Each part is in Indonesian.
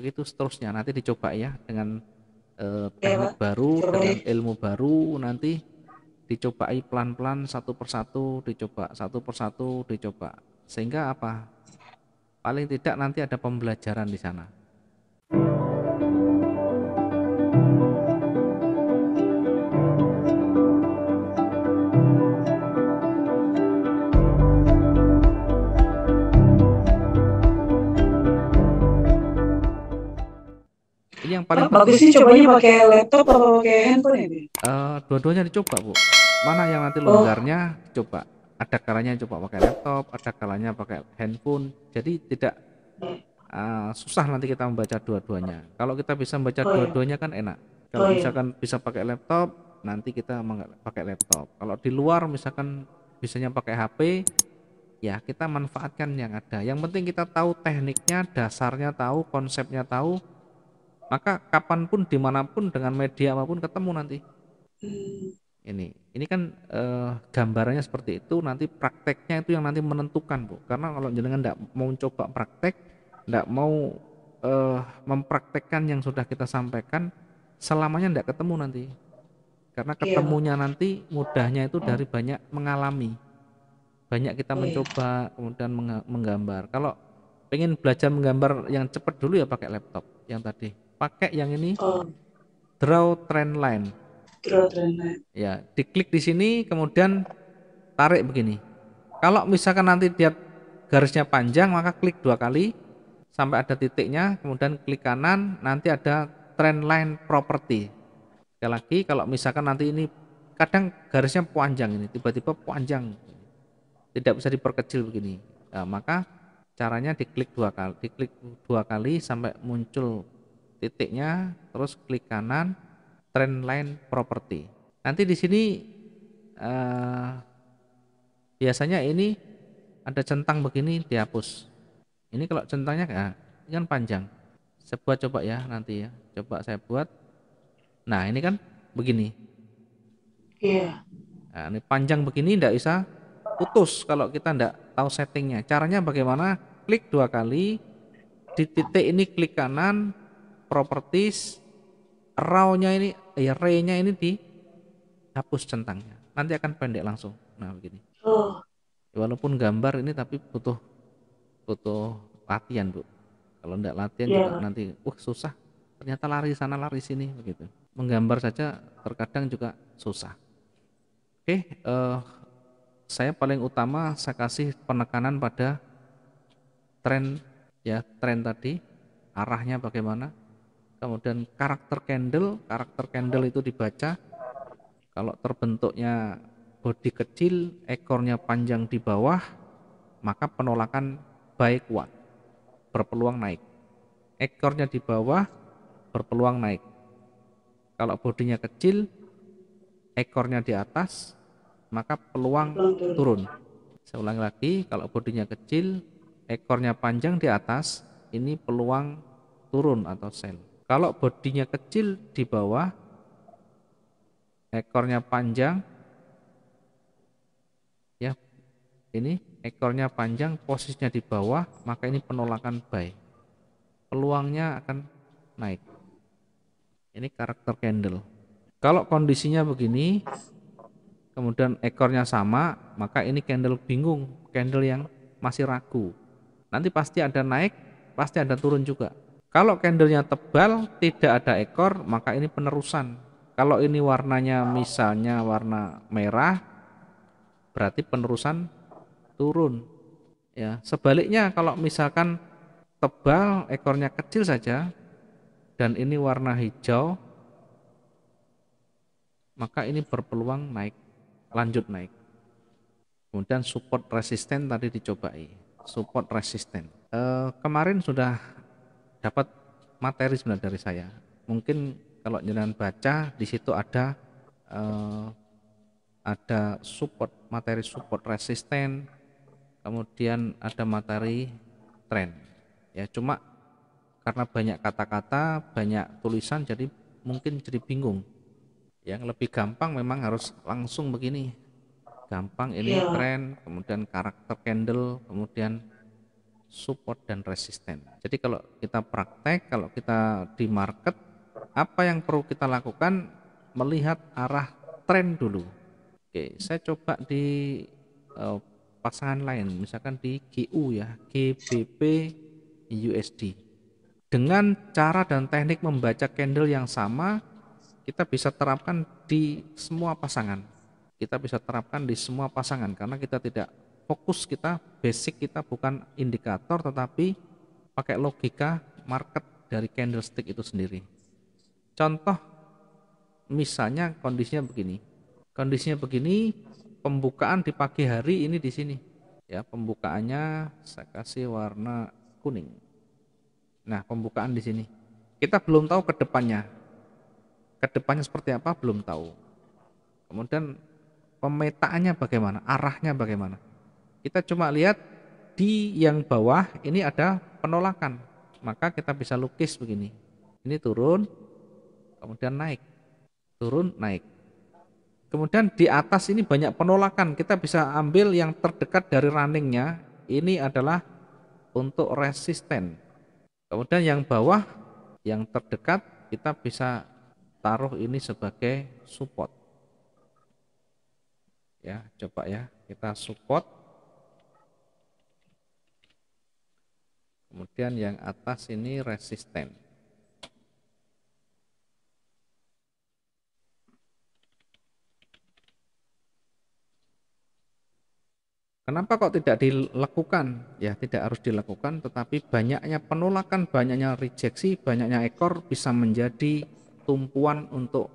begitu seterusnya. Nanti dicoba ya dengan eh, Ya, teknik Pak. baru Coba dengan ilmu baru. Nanti dicobai pelan-pelan satu persatu dicoba satu persatu dicoba. Sehingga apa? Paling tidak nanti ada pembelajaran di sana yang paling bagus sih cobanya pakai laptop atau pakai handphone ya? Bi? Eh, dua-duanya dicoba bu mana yang nanti Oh. longgarnya coba ada kalanya coba pakai laptop ada kalanya pakai handphone jadi tidak eh, susah nanti kita membaca dua-duanya kalau kita bisa membaca Oh, iya. dua-duanya kan enak kalau Oh, iya. misalkan bisa pakai laptop nanti kita pakai laptop kalau di luar misalkan bisanya pakai HP ya kita manfaatkan yang ada yang penting kita tahu tekniknya dasarnya tahu konsepnya tahu maka kapan pun di mana pun dengan media apa pun ketemu nanti. Hmm, ini ini kan eh, gambarannya seperti itu. Nanti prakteknya itu yang nanti menentukan bu. Karena kalau jenengan tidak mau coba praktek tidak mau eh, mempraktekkan yang sudah kita sampaikan selamanya tidak ketemu nanti. Karena Iya. ketemunya nanti mudahnya itu dari banyak mengalami. Banyak kita iya. mencoba kemudian menggambar. Kalau pengen belajar menggambar yang cepat dulu ya pakai laptop yang tadi pakai yang ini. Oh, draw trend line. Draw trend line. ya diklik di sini kemudian tarik begini. Kalau misalkan nanti dia garisnya panjang maka klik dua kali sampai ada titiknya kemudian klik kanan nanti ada trend line property sekali lagi kalau misalkan nanti ini kadang garisnya panjang ini tiba-tiba panjang. Tidak bisa diperkecil begini. Nah, maka caranya diklik dua kali diklik dua kali sampai muncul titiknya terus klik kanan trend line property nanti di sini eh, biasanya ini ada centang begini dihapus ini kalau centangnya nah, ini kan panjang saya buat coba ya nanti ya coba saya buat nah ini kan begini Iya. Nah, ini panjang begini tidak bisa putus kalau kita tidak tahu settingnya. Caranya bagaimana? Klik dua kali di titik ini klik kanan, properties, raw-nya ini, ya ray-nya ini dihapus centangnya. Nanti akan pendek langsung. Nah begini. Oh, Walaupun gambar ini tapi butuh butuh latihan bu. Kalau tidak latihan Iya, juga nanti, wah susah. Ternyata lari sana lari sini begitu. Menggambar saja terkadang juga susah. Oke, eh, saya paling utama saya kasih penekanan pada tren ya tren tadi arahnya bagaimana. Kemudian karakter candle, karakter candle itu dibaca. Kalau terbentuknya bodi kecil, ekornya panjang di bawah, maka penolakan baik kuat, berpeluang naik. Ekornya di bawah, berpeluang naik. Kalau bodinya kecil, ekornya di atas, maka peluang turun. Saya ulangi lagi, kalau bodinya kecil, ekornya panjang di atas, ini peluang turun atau sell. Kalau bodinya kecil di bawah, ekornya panjang, ya ini ekornya panjang, posisinya di bawah, maka ini penolakan buy. Peluangnya akan naik. Ini karakter candle. Kalau kondisinya begini, kemudian ekornya sama, maka ini candle bingung, candle yang masih ragu. Nanti pasti ada naik, pasti ada turun juga. Kalau candlenya tebal, tidak ada ekor, maka ini penerusan. Kalau ini warnanya misalnya warna merah, berarti penerusan turun. Ya, sebaliknya kalau misalkan tebal, ekornya kecil saja, dan ini warna hijau, maka ini berpeluang naik, lanjut naik. Kemudian support resisten tadi dicobai, support resisten. Eh, kemarin sudah dapat materi sebenarnya dari saya. Mungkin kalau jangan baca di situ ada eh, ada support materi support resisten, kemudian ada materi tren. Ya cuma karena banyak kata-kata, banyak tulisan jadi mungkin jadi bingung. Yang lebih gampang memang harus langsung begini. Gampang ini Iya. tren, kemudian karakter candle, kemudian support dan resisten. Jadi kalau kita praktek, kalau kita di market, apa yang perlu kita lakukan? Melihat arah tren dulu. Oke, saya coba di uh, pasangan lain, misalkan di GU ya, GBP USD. Dengan cara dan teknik membaca candle yang sama, kita bisa terapkan di semua pasangan. Kita bisa terapkan di semua pasangan karena kita tidak fokus kita basic kita bukan indikator tetapi pakai logika market dari candlestick itu sendiri. Contoh misalnya kondisinya begini. Kondisinya begini, pembukaan di pagi hari ini di sini. Ya, pembukaannya saya kasih warna kuning. Nah, pembukaan di sini. Kita belum tahu ke depannya. Ke depannya seperti apa belum tahu. Kemudian pemetaannya bagaimana, arahnya bagaimana kita cuma lihat di yang bawah ini ada penolakan. Maka kita bisa lukis begini. Ini turun, kemudian naik. Turun, naik. Kemudian di atas ini banyak penolakan. Kita bisa ambil yang terdekat dari runningnya. Ini adalah untuk resisten. Kemudian yang bawah, yang terdekat kita bisa taruh ini sebagai support. Ya, coba ya, kita support Kemudian yang atas ini resisten. Kenapa kok tidak dilakukan? Ya, tidak harus dilakukan, tetapi banyaknya penolakan, banyaknya rejeksi, banyaknya ekor bisa menjadi tumpuan untuk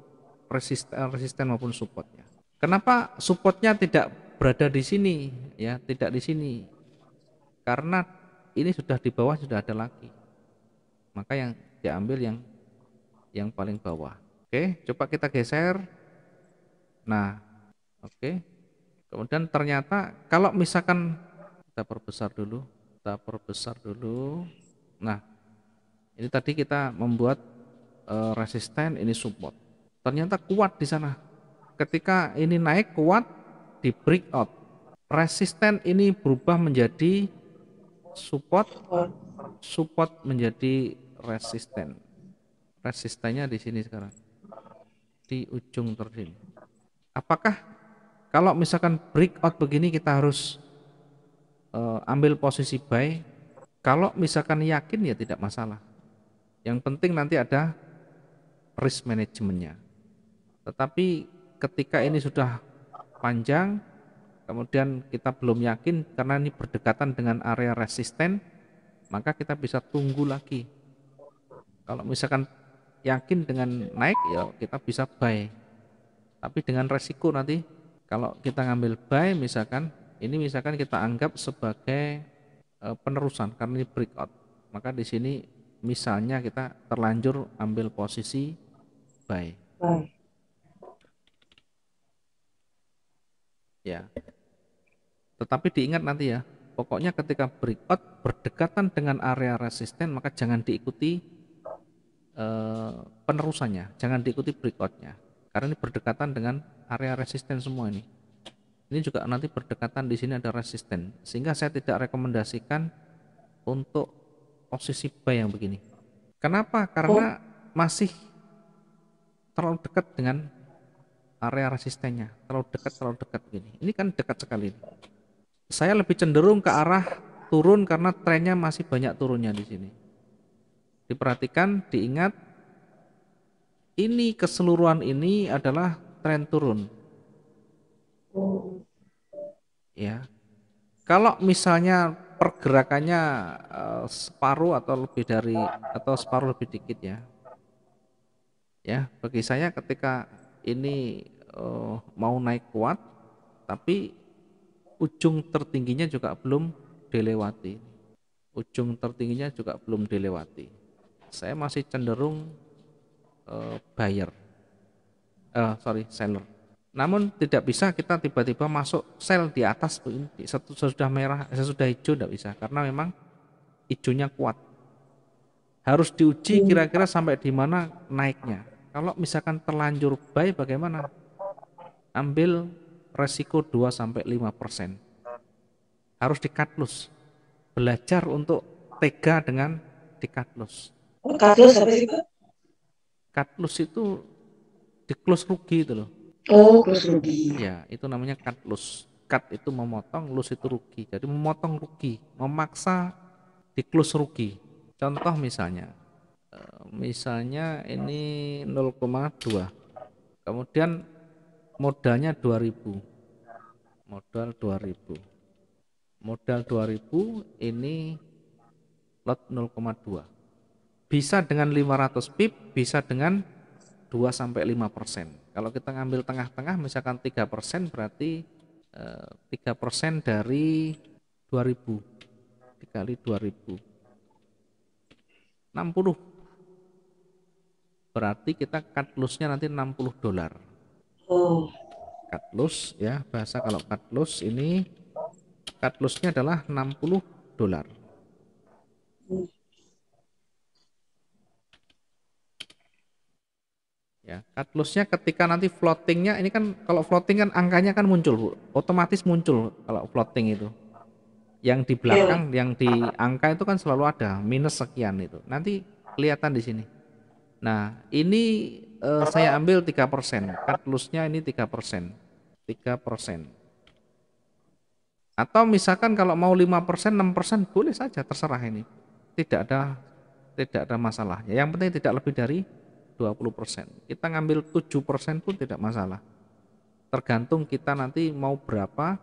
resisten, resisten maupun supportnya. Kenapa supportnya tidak berada di sini? Ya, tidak di sini. Karena ini sudah di bawah sudah ada lagi. Maka yang diambil yang yang paling bawah. Oke coba kita geser. Nah oke. Kemudian ternyata kalau misalkan kita perbesar dulu kita perbesar dulu. Nah ini tadi kita membuat e, resisten ini support. Ternyata kuat di sana. Ketika ini naik kuat di breakout resisten ini berubah menjadi support. Support. Menjadi resisten. Resistennya di sini sekarang. Di ujung tersini apakah kalau misalkan breakout begini kita harus uh, ambil posisi buy? Kalau misalkan yakin ya tidak masalah. Yang penting nanti ada risk manajemennya tetapi ketika ini sudah panjang kemudian kita belum yakin karena ini berdekatan dengan area resisten, maka kita bisa tunggu lagi. Kalau misalkan yakin dengan naik, ya kita bisa buy. Tapi dengan resiko nanti, kalau kita ngambil buy, misalkan ini misalkan kita anggap sebagai e, penerusan karena ini breakout, maka di sini misalnya kita terlanjur ambil posisi buy. Buy. Ya. Tetapi diingat nanti ya, pokoknya ketika breakout berdekatan dengan area resisten maka jangan diikuti eh, penerusannya, jangan diikuti breakoutnya. Karena ini berdekatan dengan area resisten semua ini. Ini juga nanti berdekatan di sini ada resisten, sehingga saya tidak rekomendasikan untuk posisi buy yang begini. Kenapa? Karena masih terlalu dekat dengan area resistennya, terlalu dekat, terlalu dekat begini. Ini kan dekat sekali saya lebih cenderung ke arah turun karena trennya masih banyak turunnya di sini. Diperhatikan, diingat, ini keseluruhan ini adalah tren turun. Ya, kalau misalnya pergerakannya uh, separuh atau lebih dari atau separuh lebih dikit ya, ya bagi saya ketika ini uh, mau naik kuat, tapi ujung tertingginya juga belum dilewati. Ujung tertingginya juga belum dilewati. Saya masih cenderung uh, buyer, uh, sorry seller. Namun tidak bisa kita tiba-tiba masuk sell di atas ini sesudah merah, sesudah hijau tidak bisa karena memang hijaunya kuat. Harus diuji kira-kira sampai di mana naiknya. Kalau misalkan terlanjur buy bagaimana? Ambil resiko 2 sampai 5%. Harus di cut loss. belajar untuk tega dengan di cut loss. Cut loss apa sih, Pak? Loss itu di close rugi itu loh. Oh, close rugi. Ya, itu namanya cut loss. Cut itu memotong, loss itu rugi. Jadi memotong rugi, memaksa di close rugi. Contoh misalnya, eh, misalnya ini 0,2. Kemudian modalnya 2000. Modal 2000. Modal 2000 ini lot 0,2. Bisa dengan 500 pip, bisa dengan 2 sampai 5 persen. Kalau kita ngambil tengah-tengah misalkan 3 persen berarti eh, 3 persen dari 2000 dikali 2000 60 berarti kita cut loss-nya nanti 60 dolar Oh, cut loss ya bahasa kalau cut loss ini cut loss-nya adalah 60 dolar. Hmm. ya cut loss-nya ketika nanti floating-nya ini kan kalau floating kan angkanya kan muncul Bu. Otomatis muncul kalau floating itu. Yang di belakang yang di angka itu kan selalu ada minus sekian itu. Nanti kelihatan di sini. Nah ini eh, saya ambil 3% cut loss-nya ini 3% 3% atau misalkan kalau mau 5% 6% boleh saja terserah ini tidak ada tidak ada masalahnya yang penting tidak lebih dari 20%. Kita ngambil 7% pun tidak masalah. Tergantung kita nanti mau berapa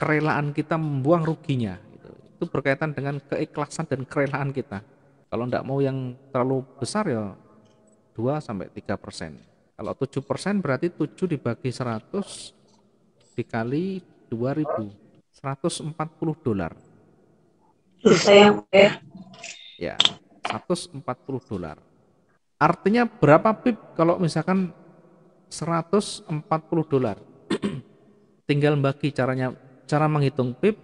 kerelaan kita membuang ruginya. Gitu. Itu berkaitan dengan keikhlasan dan kerelaan kita. Kalau tidak mau yang terlalu besar ya 2 sampai 3 persen. Kalau 7 persen berarti 7 dibagi 100 dikali 2000 140 dolar. Sayang ya. Ya, 140 dolar. Artinya berapa pip kalau misalkan 140 dolar? Tinggal bagi caranya cara menghitung pip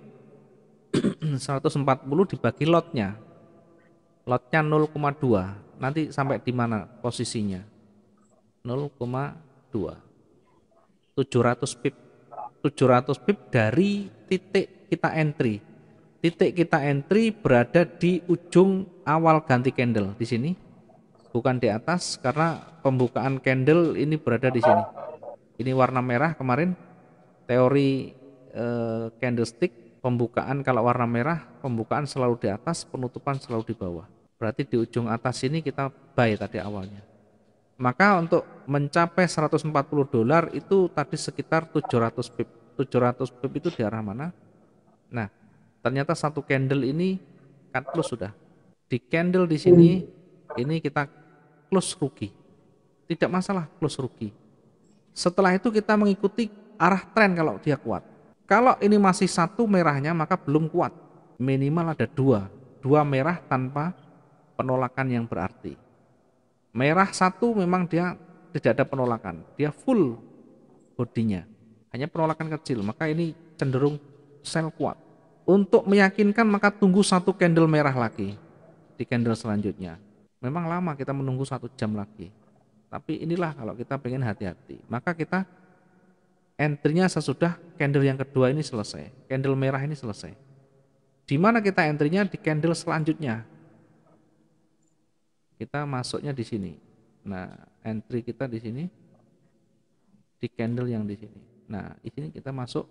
140 dibagi lotnya. Lotnya 0,2. Nanti sampai di mana posisinya? 0,2. 700 pip. 700 pip dari titik kita entry. Titik kita entry berada di ujung awal ganti candle di sini bukan di atas karena pembukaan candle ini berada di sini. Ini warna merah kemarin teori eh, candlestick pembukaan kalau warna merah pembukaan selalu di atas, penutupan selalu di bawah. Berarti di ujung atas ini kita buy tadi awalnya. Maka untuk mencapai 140 dolar itu tadi sekitar 700 pip. 700 pip itu di arah mana? Nah, ternyata satu candle ini cut loss sudah. Di candle di sini ini kita close rugi. Tidak masalah close rugi. Setelah itu kita mengikuti arah tren kalau dia kuat. Kalau ini masih satu merahnya maka belum kuat. Minimal ada dua. Dua merah tanpa penolakan yang berarti. Merah satu memang dia tidak ada penolakan. Dia full bodinya. Hanya penolakan kecil. Maka ini cenderung sell kuat. Untuk meyakinkan maka tunggu satu candle merah lagi di candle selanjutnya memang lama kita menunggu satu jam lagi. Tapi inilah kalau kita pengen hati-hati, maka kita entry-nya sesudah candle yang kedua ini selesai, candle merah ini selesai. Di mana kita entry-nya di candle selanjutnya. Kita masuknya di sini. Nah, entry kita di sini di candle yang di sini. Nah, di sini kita masuk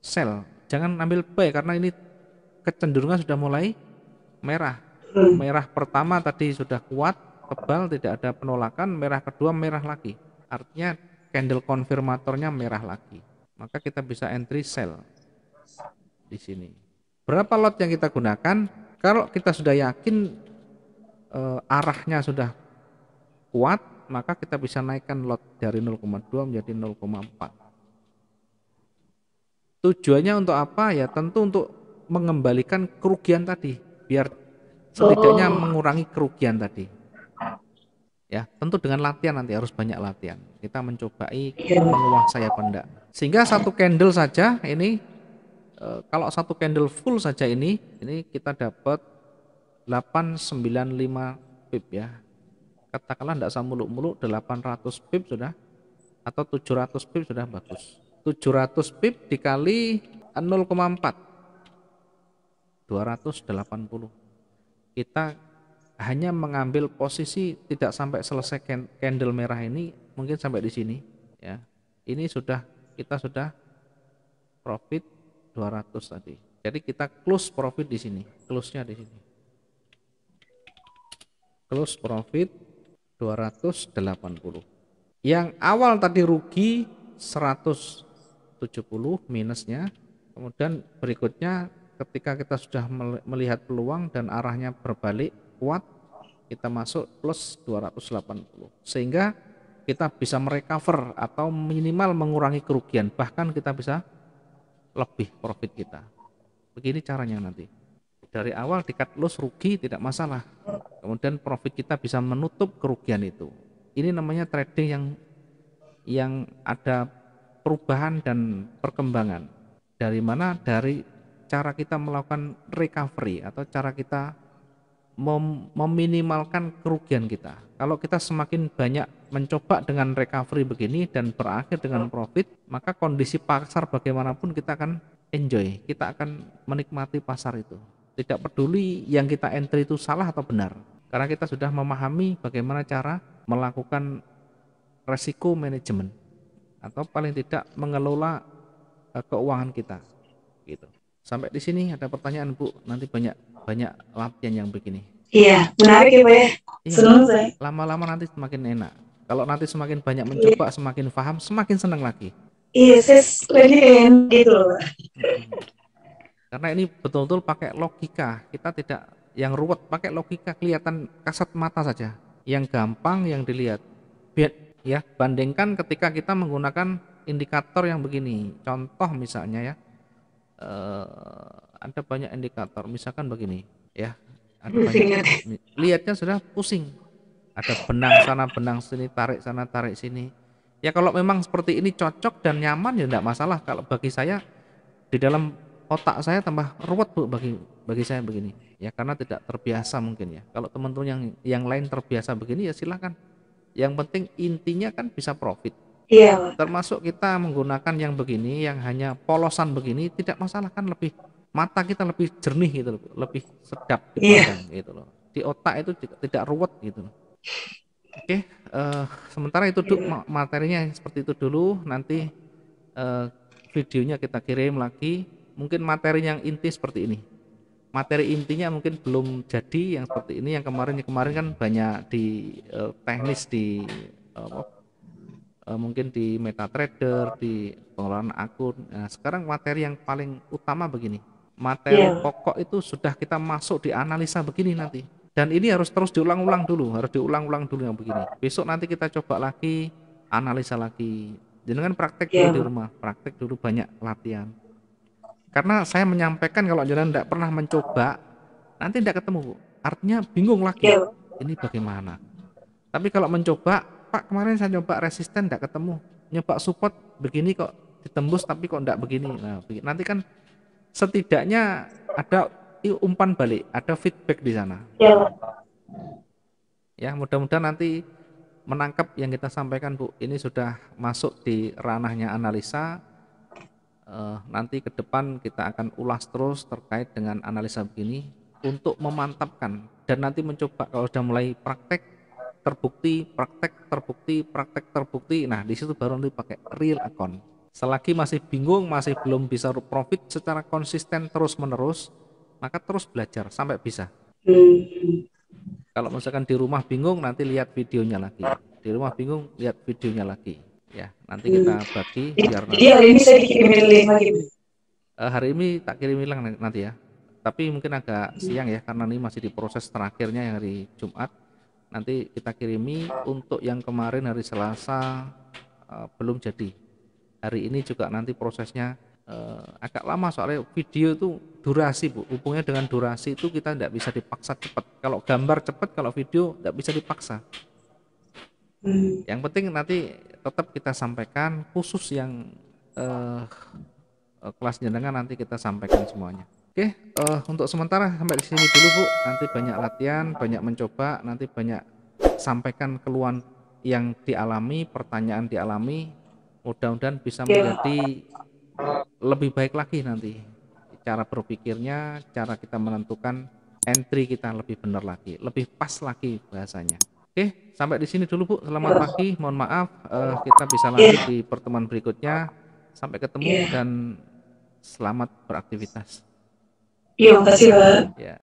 sell. Jangan ambil buy karena ini kecenderungan sudah mulai merah merah pertama tadi sudah kuat tebal tidak ada penolakan merah kedua merah lagi artinya candle konfirmatornya merah lagi maka kita bisa entry sell di sini berapa lot yang kita gunakan kalau kita sudah yakin e, arahnya sudah kuat maka kita bisa naikkan lot dari 0,2 menjadi 0,4 tujuannya untuk apa ya tentu untuk mengembalikan kerugian tadi biar setidaknya oh. mengurangi kerugian tadi. Ya, tentu dengan latihan nanti harus banyak latihan. Kita mencobai yeah. menguasai apa enggak. Sehingga satu candle saja ini e, kalau satu candle full saja ini ini kita dapat 895 pip ya. Katakanlah enggak usah muluk-muluk 800 pip sudah atau 700 pip sudah bagus. 700 pip dikali 0,4 12 280 kita hanya mengambil posisi tidak sampai selesai can- candle merah ini mungkin sampai di sini ya. Ini sudah kita sudah profit 200 tadi. Jadi kita close profit di sini close-nya di sini close profit 280 yang awal tadi rugi 170 minusnya. Kemudian berikutnya ketika kita sudah mel- melihat peluang dan arahnya berbalik kuat kita masuk plus 280 sehingga kita bisa merecover atau minimal mengurangi kerugian. Bahkan kita bisa lebih profit kita. Begini caranya nanti dari awal cut loss rugi tidak masalah kemudian profit kita bisa menutup kerugian itu ini namanya trading yang yang ada perubahan dan perkembangan dari mana dari cara kita melakukan recovery atau cara kita mem- meminimalkan kerugian kita. Kalau kita semakin banyak mencoba dengan recovery begini dan berakhir dengan profit, maka kondisi pasar bagaimanapun kita akan enjoy, kita akan menikmati pasar itu. Tidak peduli yang kita entry itu salah atau benar, karena kita sudah memahami bagaimana cara melakukan resiko manajemen atau paling tidak mengelola eh, keuangan kita, gitu. Sampai di sini ada pertanyaan Bu, nanti banyak banyak latihan yang begini. Iya, menarik ya Pak ya. Iya, Senang saya. lama-lama nanti semakin enak. Kalau nanti semakin banyak mencoba, semakin paham, semakin senang lagi. Iya, saya lagi kayak gitu loh. Pak. Karena ini betul-betul pakai logika. Kita tidak yang ruwet, pakai logika kelihatan kasat mata saja. Yang gampang yang dilihat. Biar ya, bandingkan ketika kita menggunakan indikator yang begini. Contoh misalnya ya. eh, ada banyak indikator, misalkan begini, ya. Ada banyak lihatnya sudah pusing ada benang sana benang sini tarik sana tarik sini ya kalau memang seperti ini cocok dan nyaman ya tidak masalah kalau bagi saya di dalam otak saya tambah ruwet bu bagi bagi saya begini. Ya karena tidak terbiasa mungkin ya. Kalau teman-teman yang yang lain terbiasa begini ya silahkan yang penting intinya kan bisa profit. Iya, termasuk kita menggunakan yang begini yang hanya polosan begini tidak masalah kan lebih mata kita lebih jernih gitu loh lebih sedap Iya. dipandang gitu loh. Di otak itu juga tidak ruwet gitu loh. Oke eh, sementara itu dulu ma- materinya seperti itu dulu. Nanti eh, videonya kita kirim lagi mungkin materi yang inti seperti ini materi intinya mungkin belum jadi yang seperti ini yang kemarin yang kemarin kan banyak di eh, teknis di eh, apa, eh, mungkin di MetaTrader, di pengelolaan akun. Nah, sekarang materi yang paling utama begini. Materi Iya. pokok itu sudah kita masuk di analisa begini nanti. Dan ini harus terus diulang-ulang dulu, harus diulang-ulang dulu yang begini. Besok nanti kita coba lagi, analisa lagi. Jangan praktek dulu Iya. di rumah, praktek dulu banyak latihan. Karena saya menyampaikan kalau jangan tidak pernah mencoba, nanti tidak ketemu. Bu. Artinya bingung lagi. Pak. Ini bagaimana? Tapi kalau mencoba, Pak kemarin saya coba resisten tidak ketemu, nyoba support begini kok ditembus tapi kok tidak begini. Nah, begini. nanti kan setidaknya ada umpan balik, ada feedback di sana. Pak. Ya, mudah-mudahan nanti menangkap yang kita sampaikan, Bu. Ini sudah masuk di ranahnya analisa. Eh, nanti ke depan kita akan ulas terus terkait dengan analisa begini untuk memantapkan dan nanti mencoba kalau sudah mulai praktek terbukti, praktek terbukti, praktek terbukti. Nah, di situ baru nanti pakai real account. Selagi masih bingung, masih belum bisa profit secara konsisten terus-menerus, maka terus belajar sampai bisa. Kalau misalkan di rumah bingung, nanti lihat videonya lagi. Di rumah bingung, lihat videonya lagi. Ya, nanti kita bagi biar Jadi hari ini saya dikirimin link lagi. Eh, hari ini tak kirim hilang nanti ya. Tapi mungkin agak siang ya karena ini masih di proses terakhirnya yang hari Jumat. Nanti kita kirimi untuk yang kemarin hari Selasa eh, belum jadi. Hari ini juga nanti prosesnya eh, agak lama soalnya video itu durasi bu. Hubungnya dengan durasi itu kita tidak bisa dipaksa cepat. Kalau gambar cepat, kalau video tidak bisa dipaksa. Hmm. Yang penting nanti tetap kita sampaikan khusus yang eh, eh, kelas jenengan nanti kita sampaikan semuanya. Oke, eh, untuk sementara sampai di sini dulu Bu. Nanti banyak latihan, banyak mencoba, nanti banyak sampaikan keluhan yang dialami, pertanyaan dialami. Mudah-mudahan bisa menjadi lebih baik lagi nanti. cara berpikirnya, cara kita menentukan entry kita lebih benar lagi, lebih pas lagi bahasanya. Oke, sampai di sini dulu Bu. Selamat pagi. Mohon maaf, uh, kita bisa lanjut di pertemuan berikutnya. Sampai ketemu dan selamat beraktivitas. Iya, makasih Pak. Ya.